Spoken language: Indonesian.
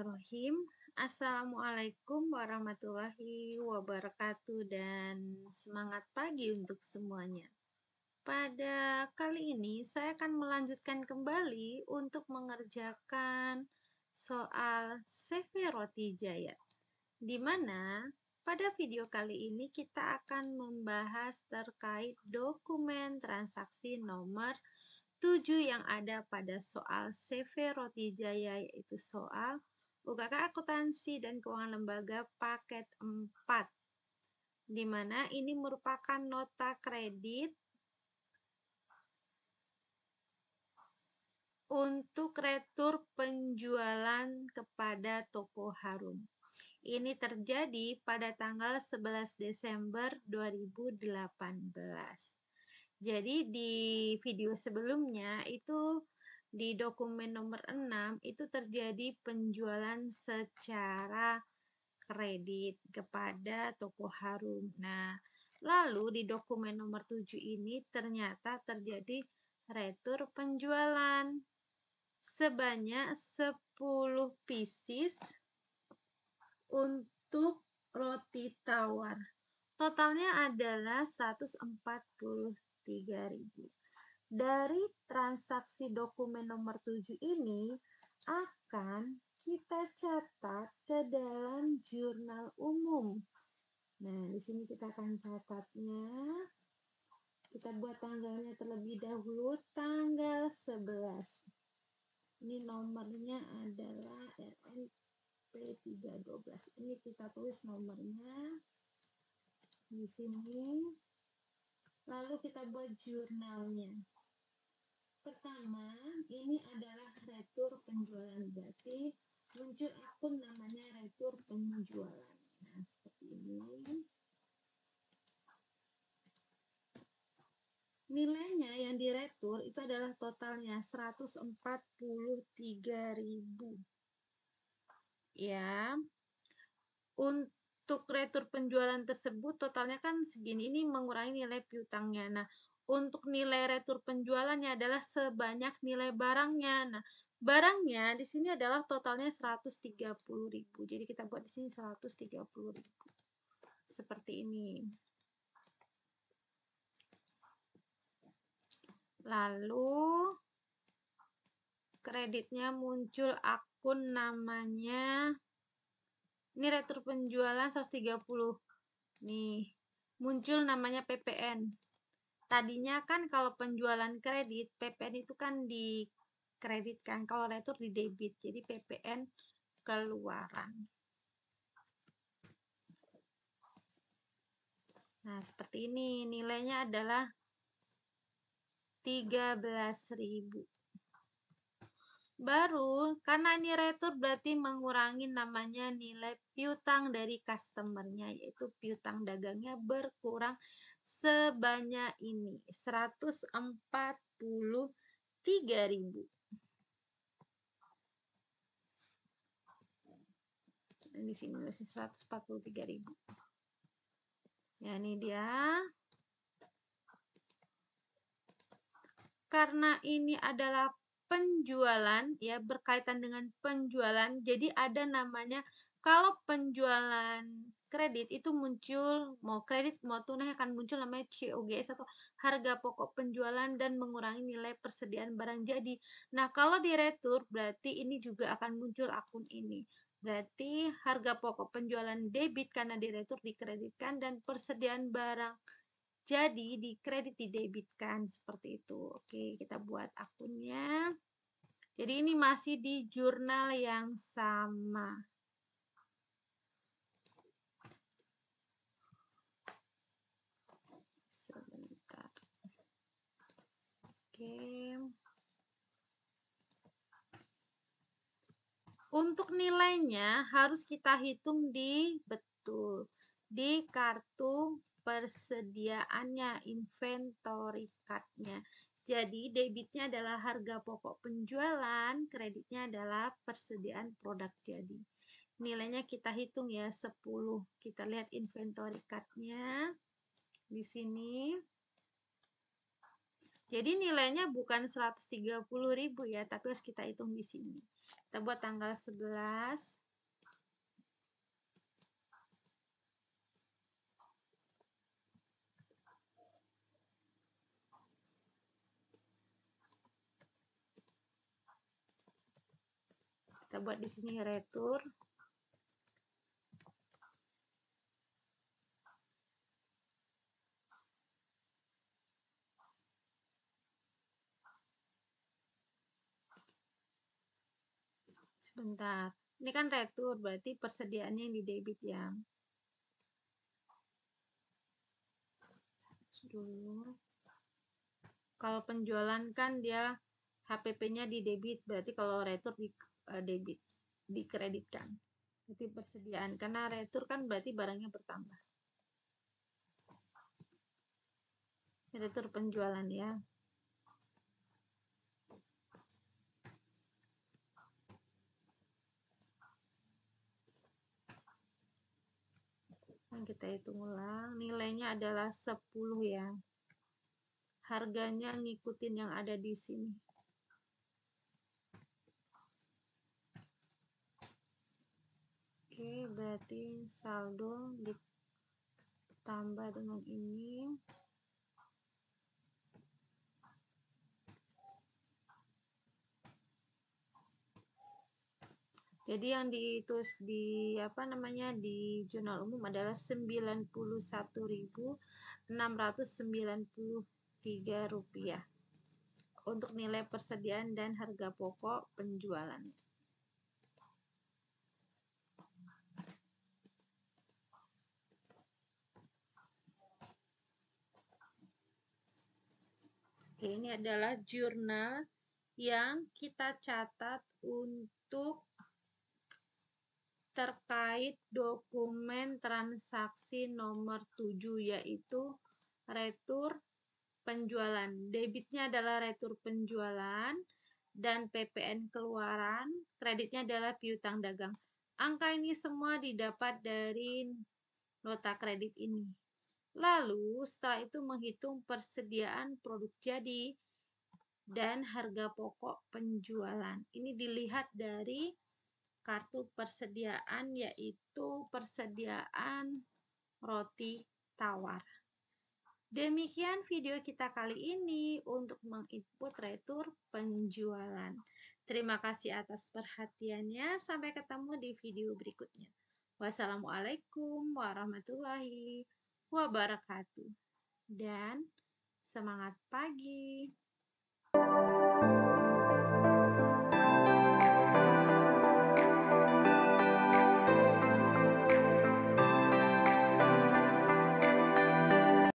Bismillahirrahmanirrahim. Assalamualaikum warahmatullahi wabarakatuh dan semangat pagi untuk semuanya. Pada kali ini saya akan melanjutkan kembali untuk mengerjakan soal CV Roti Jaya. Di mana pada video kali ini kita akan membahas terkait dokumen transaksi nomor 7 yang ada pada soal CV Roti Jaya yaitu soal UKK Akuntansi dan Keuangan Lembaga paket 4 di mana ini merupakan nota kredit untuk retur penjualan kepada toko harum. Ini terjadi pada tanggal 11 Desember 2018. Jadi di video sebelumnya itu di dokumen nomor 6 itu terjadi penjualan secara kredit kepada toko harum. Nah, lalu di dokumen nomor 7 ini ternyata terjadi retur penjualan sebanyak 10 pieces untuk roti tawar. Totalnya adalah 140 3000. Dari transaksi dokumen nomor 7 ini akan kita catat ke dalam jurnal umum. Nah, di sini kita akan catatnya. Kita buat tanggalnya terlebih dahulu, tanggal 11. Ini nomornya adalah RNP312. Ini kita tulis nomornya di sini Lalu kita buat jurnalnya. Pertama, ini adalah retur penjualan. Berarti muncul akun namanya retur penjualan. Nah, seperti ini. Nilainya yang diretur itu adalah totalnya 143.000. Ya. Untuk untuk retur penjualan tersebut totalnya kan segini ini mengurangi nilai piutangnya. Nah, untuk nilai retur penjualannya adalah sebanyak nilai barangnya. Nah, barangnya di sini adalah totalnya 130.000. Jadi kita buat di sini 130.000. Seperti ini. Lalu kreditnya muncul akun namanya ini retur penjualan 130. Nih, muncul namanya PPN. Tadinya kan kalau penjualan kredit, PPN itu kan dikreditkan. Kalau retur di debit. Jadi PPN keluaran. Nah, seperti ini. Nilainya adalah 13.000 baru karena ini retur berarti mengurangi namanya nilai piutang dari customernya yaitu piutang dagangnya berkurang sebanyak ini 143.000 di sini masih 143.000 ya ini dia karena ini adalah penjualan ya berkaitan dengan penjualan. Jadi ada namanya kalau penjualan kredit itu muncul mau kredit mau tunai akan muncul namanya COGS atau harga pokok penjualan dan mengurangi nilai persediaan barang jadi. Nah, kalau di retur berarti ini juga akan muncul akun ini. Berarti harga pokok penjualan debit karena di retur dikreditkan dan persediaan barang jadi di kredit didebitkan seperti itu. Oke, kita buat akunnya. Jadi ini masih di jurnal yang sama. Untuk nilainya harus kita hitung di betul di kartu persediaannya, inventory cardnya. Jadi debitnya adalah harga pokok penjualan, kreditnya adalah persediaan produk jadi. Nilainya kita hitung ya 10. Kita lihat inventory cardnya di sini. Jadi nilainya bukan 130.000 ya, tapi harus kita hitung di sini. Kita buat tanggal 11 kita buat di sini retur sebentar ini kan retur berarti persediaannya yang di debit ya dulu kalau penjualan kan dia HPP-nya di debit berarti kalau retur di uh, debit dikreditkan. Jadi persediaan karena retur kan berarti barangnya bertambah. Retur penjualan ya. Kita hitung ulang, nilainya adalah 10 ya. Harganya ngikutin yang ada di sini. Oke, berarti saldo ditambah dengan ini. Jadi yang ditulis di apa namanya di jurnal umum adalah 91.693 rupiah untuk nilai persediaan dan harga pokok penjualannya. Oke, ini adalah jurnal yang kita catat untuk terkait dokumen transaksi nomor 7 yaitu retur penjualan. Debitnya adalah retur penjualan dan PPN keluaran, kreditnya adalah piutang dagang. Angka ini semua didapat dari nota kredit ini. Lalu setelah itu menghitung persediaan produk jadi dan harga pokok penjualan. Ini dilihat dari kartu persediaan yaitu persediaan roti tawar. Demikian video kita kali ini untuk menginput retur penjualan. Terima kasih atas perhatiannya. Sampai ketemu di video berikutnya. Wassalamualaikum warahmatullahi wabarakatuh. Dan semangat pagi.